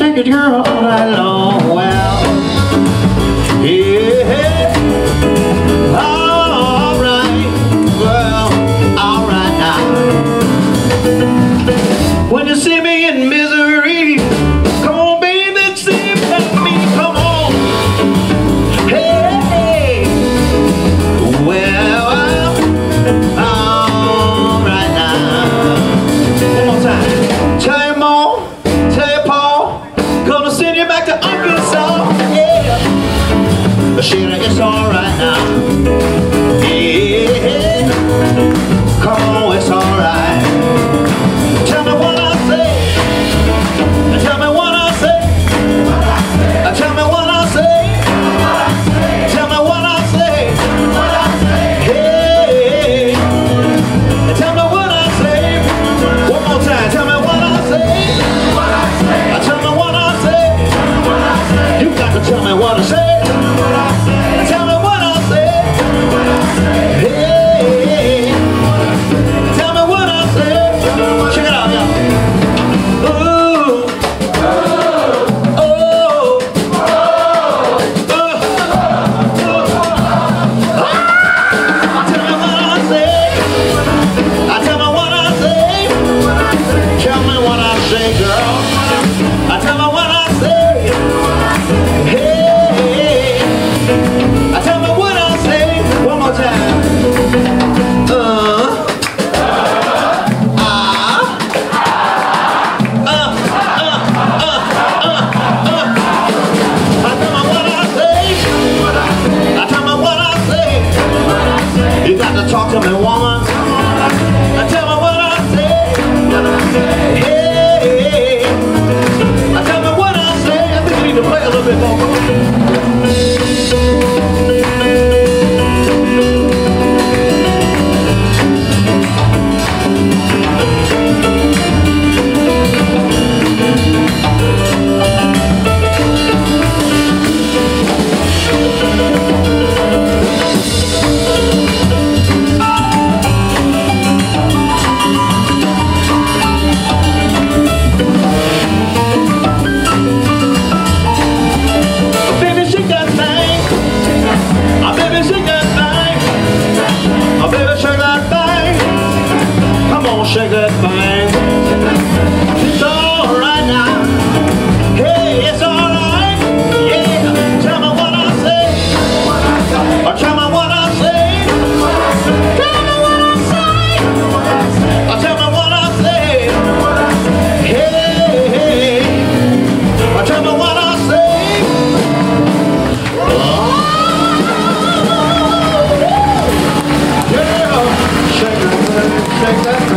Shake it, girl, all night long. Got to Thank you. It's alright now. Hey, it's alright. Yeah, tell me what I say. Tell me what I say. Tell me what I say. Tell me what I say. Hey, tell me what I say. Oh. Yeah, shake that, shake that.